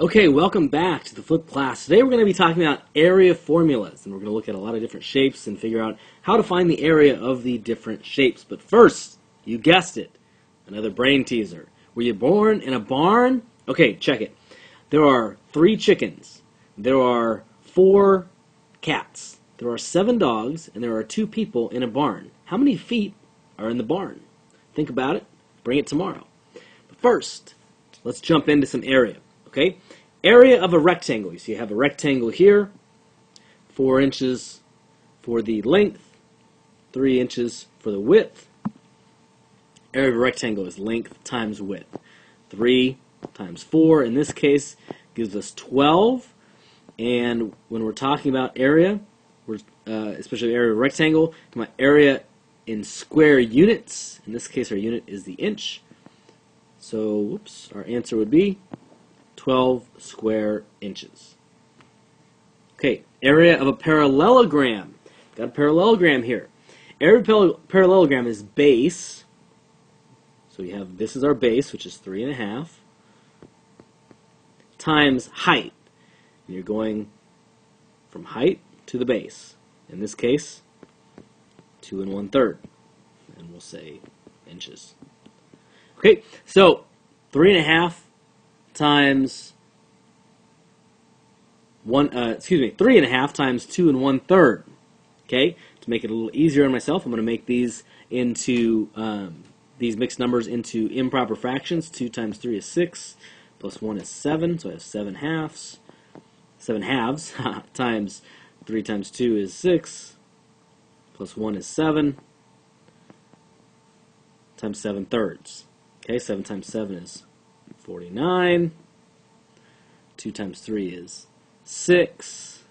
Okay, welcome back to the Flip class. Today we're going to be talking about area formulas, and we're going to look at a lot of different shapes and figure out how to find the area of the different shapes. But first, you guessed it, another brain teaser. Were you born in a barn? Okay, check it. There are three chickens. There are four cats. There are seven dogs, and there are two people in a barn. How many feet are in the barn? Think about it. Bring it tomorrow. But first, let's jump into some area. Okay, area of a rectangle. You see, you have a rectangle here, four inches for the length, three inches for the width. Area of a rectangle is length times width. Three times four, in this case, gives us 12. And when we're talking about area, we're, uh, especially area of a rectangle, about area in square units. In this case, our unit is the inch. So, whoops, our answer would be 12 square inches. Okay, area of a parallelogram. Got a parallelogram here. A parallelogram is base. So we have this is our base, which is three and a half, times height. And you're going from height to the base. In this case, two and one third. And we'll say inches. Okay, so three and a half times one, uh, excuse me, three and a half times two and one third. Okay, to make it a little easier on myself, I'm going to make these into um, these mixed numbers into improper fractions. Two times three is six, plus one is seven, so I have seven halves. Seven halves times three times two is six, plus one is seven, times seven thirds. Okay, seven times seven is 49. 2 times 3 is 6.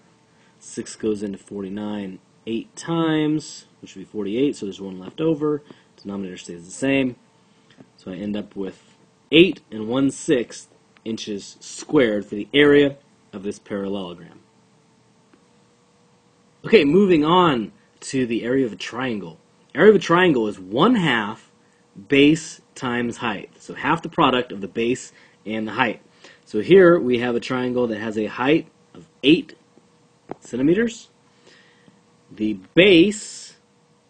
6 goes into 49 8 times, which would be 48, so there's one left over. Denominator stays the same. So I end up with 8 and 1 6 inches squared for the area of this parallelogram. Okay, moving on to the area of a triangle. Area of a triangle is 1 half base times height. So half the product of the base and the height. So here we have a triangle that has a height of 8 centimeters. The base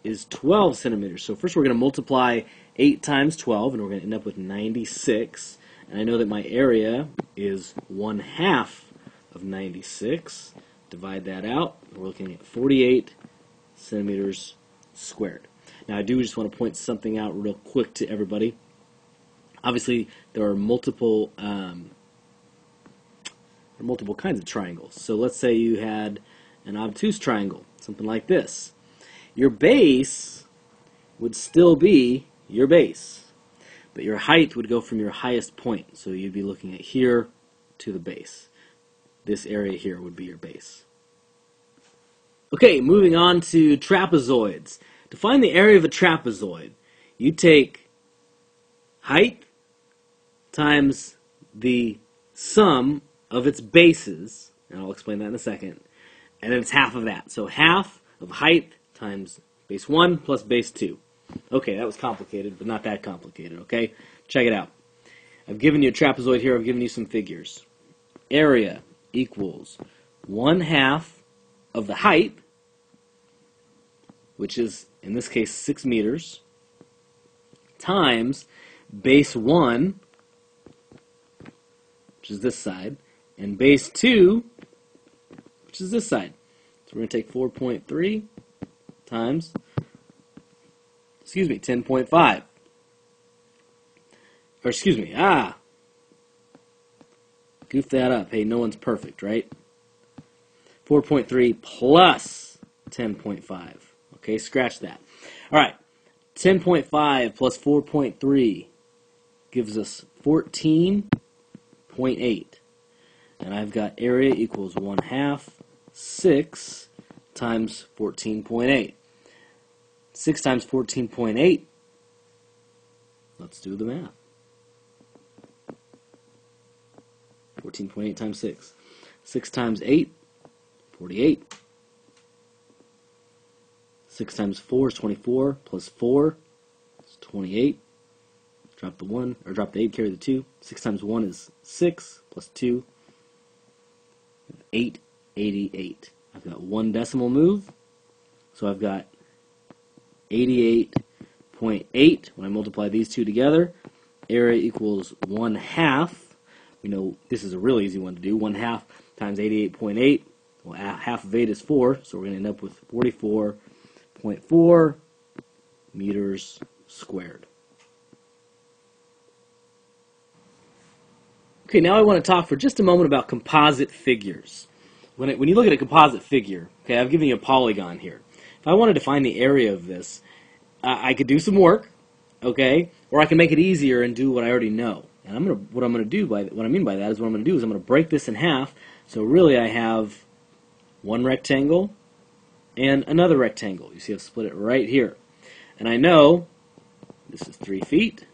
is 12 centimeters. So first we're going to multiply 8 times 12 and we're going to end up with 96. And I know that my area is 1 half of 96. Divide that out. We're looking at 48 centimeters squared. Now, I do just want to point something out real quick to everybody. Obviously, there are multiple um, there are multiple kinds of triangles. So let's say you had an obtuse triangle, something like this. Your base would still be your base, but your height would go from your highest point. So you'd be looking at here to the base. This area here would be your base. Okay, moving on to trapezoids. To find the area of a trapezoid, you take height times the sum of its bases, and I'll explain that in a second, and then it's half of that. So half of height times base 1 plus base 2. Okay, that was complicated, but not that complicated, okay? Check it out. I've given you a trapezoid here, I've given you some figures. Area equals 1 half of the height which is in this case 6 meters, times base 1, which is this side, and base 2, which is this side. So we're going to take 4.3 times, excuse me, 10.5. Or excuse me, ah, goof that up. Hey, no one's perfect, right? 4.3 plus 10.5. Okay, scratch that. All right, 10.5 plus 4.3 gives us 14.8. And I've got area equals 1 half 6 times 14.8. 6 times 14.8. Let's do the math. 14.8 times 6. 6 times 8, 48. 6 times 4 is 24, plus 4 is 28. Drop the 1, or drop the 8, carry the 2. 6 times 1 is 6, plus 2 888. I've got one decimal move, so I've got 88.8. When I multiply these two together, area equals 1 half. We know this is a really easy one to do. 1 half times 88.8. Well, half of 8 is 4, so we're going to end up with 44.4 meters squared. Okay, now I want to talk for just a moment about composite figures. When, it, when you look at a composite figure, okay, I've given you a polygon here. If I wanted to find the area of this, I could do some work, okay, or I can make it easier and do what I already know. And I'm gonna, what I'm going to do by what I mean by that is what I'm going to do is I'm going to break this in half. So really, I have one rectangle and another rectangle. You see, I've split it right here, and I know this is three feet.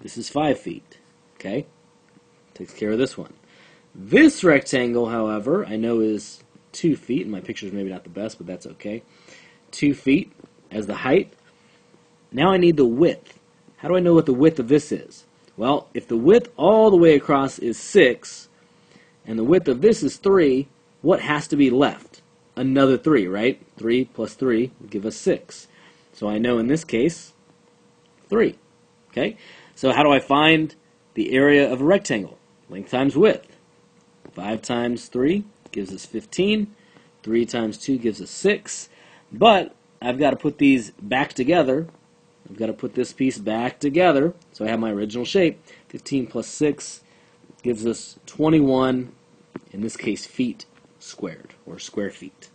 This is five feet. Okay? Takes care of this one. This rectangle, however, I know is 2 feet, and my picture is maybe not the best, but that's okay. 2 feet as the height. Now I need the width. How do I know what the width of this is? Well, if the width all the way across is 6, and the width of this is 3, what has to be left? Another 3, right? 3 plus 3 will give us 6. So I know in this case, 3. Okay? So how do I find the area of a rectangle. Length times width. 5 times 3 gives us 15. 3 times 2 gives us 6. But I've got to put these back together. I've got to put this piece back together so I have my original shape. 15 plus 6 gives us 21, in this case, feet squared, or square feet.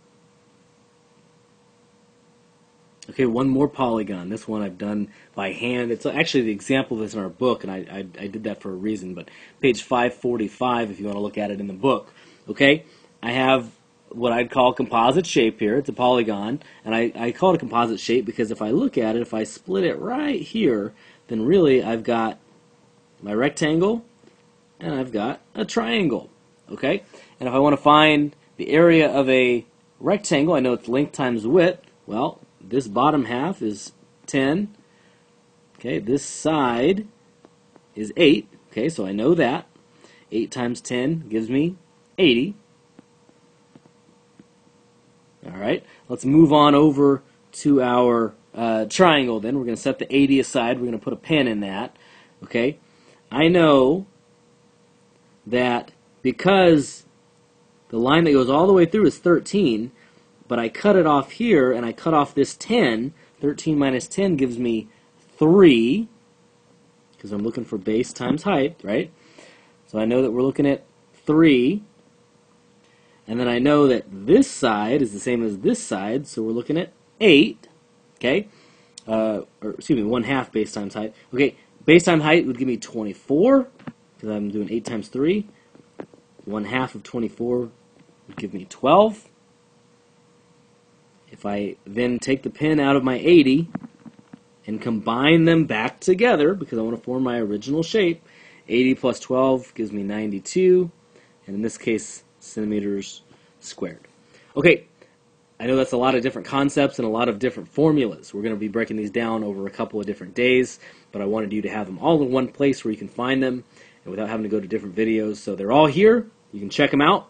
Okay, one more polygon. This one I've done by hand. It's actually the example that's in our book, and I, I, I, did that for a reason. But page 545, if you want to look at it in the book. Okay, I have what I'd call a composite shape here. It's a polygon, and I, I call it a composite shape because if I look at it, if I split it right here, then really I've got my rectangle, and I've got a triangle. Okay, and if I want to find the area of a rectangle, I know it's length times width. Well, this bottom half is 10. Okay, this side is 8. Okay, so I know that. 8 times 10 gives me 80. All right, let's move on over to our uh, triangle then. We're going to set the 80 aside. We're going to put a pin in that. Okay, I know that because the line that goes all the way through is 13, but I cut it off here, and I cut off this 10. 13 minus 10 gives me 3, because I'm looking for base times height, right? So I know that we're looking at 3. And then I know that this side is the same as this side, so we're looking at 8, okay? Uh, or, excuse me, 1 half base times height. Okay, base time height would give me 24, because I'm doing 8 times 3. 1 half of 24 would give me 12. If I then take the pin out of my 80 and combine them back together, because I want to form my original shape, 80 plus 12 gives me 92, and in this case, centimeters squared. Okay, I know that's a lot of different concepts and a lot of different formulas. We're going to be breaking these down over a couple of different days, but I wanted you to have them all in one place where you can find them and without having to go to different videos. So they're all here. You can check them out.